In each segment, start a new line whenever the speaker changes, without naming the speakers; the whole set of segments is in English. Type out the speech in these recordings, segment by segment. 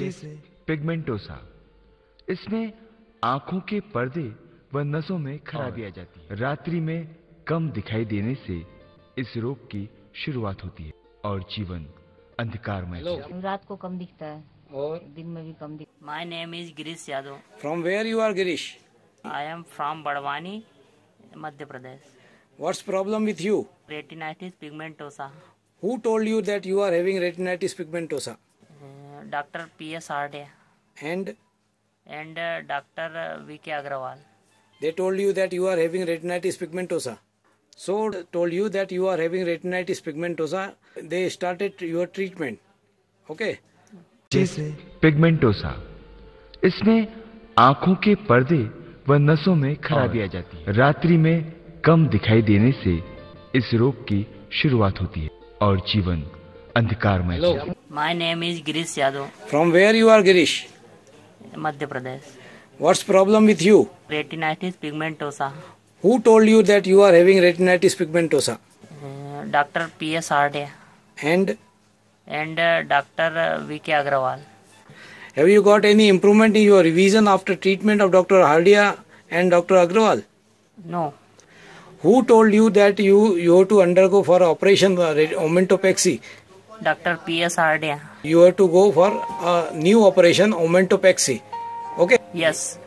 जैसे पिगमेंटोसा इसमें आँखों के पर्दे व नसों में खराबी आ जाती है। रात्रि में कम दिखाई देने से इस रोग की शुरुआत होती है और जीवन अंधकार में
रात को कम दिखता है
और?
दिन में भी कम दिखता
my name is Girish Yadav
from where you are Girish
I am from Barwani Madhya Pradesh
what's problem with you
retinitis pigmentosa
who told you that you are having retinitis pigmentosa
doctor P S Arde
and
and doctor V K Agrawal.
They told you that you are having retinitis pigmentosa so told you that you are having retinitis pigmentosa they started your treatment okay
जैसे pigmentosa इसमें आँखों के पर्दे व नसों में खराबी आ जाती है। रात्रि में कम दिखाई देने से इस रोग की शुरुआत होती है और जीवन अंधकार
में my name is Girish
Yadav from where you are
Girish Madhya
Pradesh what's problem with
you retinitis
pigmentosa who told you that you are having retinitis
pigmentosa doctor P S Arde and and doctor V
K Agrawal have you got any improvement in your revision after treatment of doctor Hardia and
doctor
Agrawal no who told you that you you to undergo for operation ओमेंटोपैक्सी
Dr. P.S. Arde.
You have to go for a new operation omentopexy. Okay.
Yes.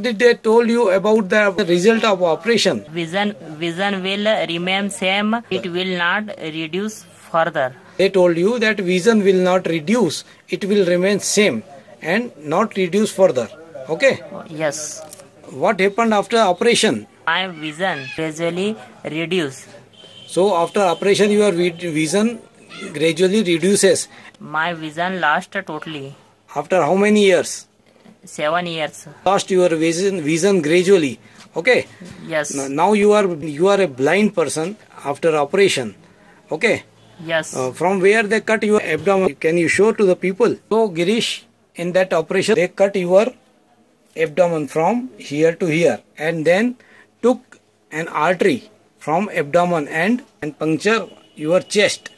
Did they told you about the result of operation?
Vision vision will remain same. It will not reduce further.
They told you that vision will not reduce, it will remain same and not reduce further. Okay.
Yes.
What happened after operation?
My vision gradually reduce.
So after operation your vision gradually reduces.
My vision lost totally
After how many years?
seven years.
Lost your vision vision gradually. Okay.
Yes.
Now- you are you are a blind person after operation. Okay.
Yes.
Uh, from where they cut your abdomen? Can you show to the people? So Girish, in that operation they cut your abdomen from here to here and then took an artery from abdomen and and puncture your chest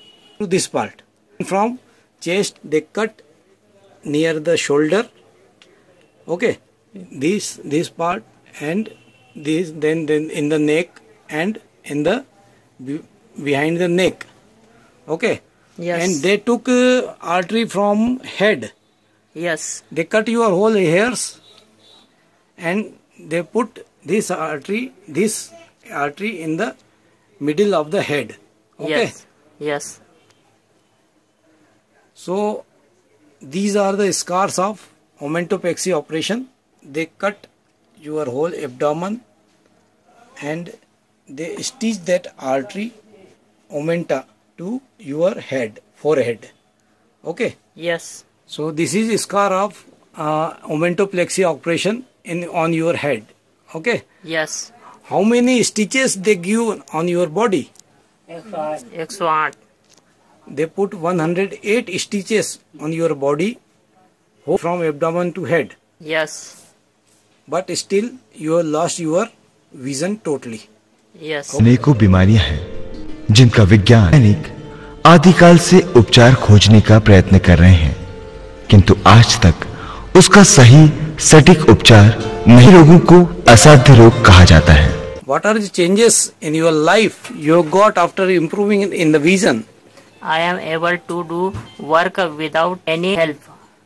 to this part. From chest they cut near the shoulder. Okay, this this part and this then then in the neck and in the behind the neck. Okay.
Yes.
And they took uh, artery from head.
yes.
They cut your whole hairs and they put this artery, this artery in the middle of the head. Okay.
Yes. Yes.
So these are the scars of omentopexy operation. They cut your whole abdomen and they stitch that artery omenta to your head, forehead. Okay.
Yes.
So this is scar of uh, omentopexy operation in on your head. Okay.
Yes.
How many stitches they give on your body?
108.
They put 108 stitches on your body from abdomen to head.
Yes.
But still you have lost your vision totally.
Yes.
अनेकों बीमारियाँ हैं जिनका वैज्ञानिक आदिकाल से उपचार खोजने का प्रयत्न कर रहे हैं किंतु आज तक उसका सही सटीक उपचार नहीं रोगों को असाध्य रोग कहा जाता है
What are the changes in your life you got after improving in- in the vision?
I am able to do work without any help.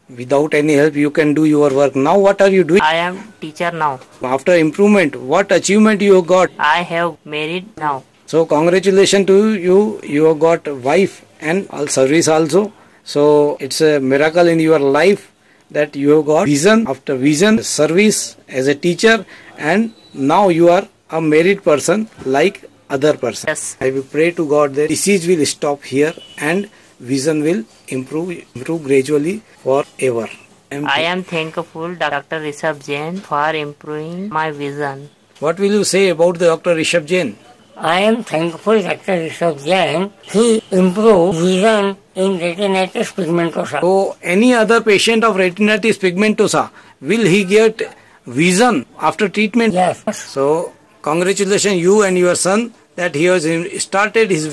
Without any help, you can do your work. Now, what are you doing?
I am teacher now.
After improvement, what achievement you got?
I have married now.
So congratulations to you. You have got wife and service also. So it's a miracle in your life that you have got vision after vision, service as a teacher, and now you are a married person like other person.
Yes.
I will pray to God that disease will stop here and vision will improve improve gradually forever.
I am thankful Dr. Rishabh Jain for improving my vision.
What will you say about the Dr. Rishabh Jain?
I am thankful Dr. Rishabh Jain. He improved vision in retinitis pigmentosa.
So, any other patient of retinitis pigmentosa, will he get vision after treatment?
Yes.
So, congratulations, you and your son, that he has started his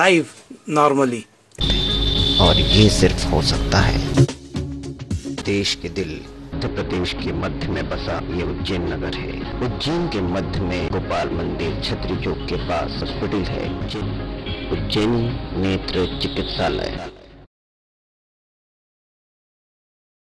life normally.
और ये सिर्फ़ हो सकता है।
देश के दिल, मध्य प्रदेश के मध्य में बसा ये उज्जैन नगर है। उज्जैन के मध्य में गोपाल मंदिर छत्री चौक के पास हॉस्पिटल है। उज्जैन नेत्र चिकित्सालय।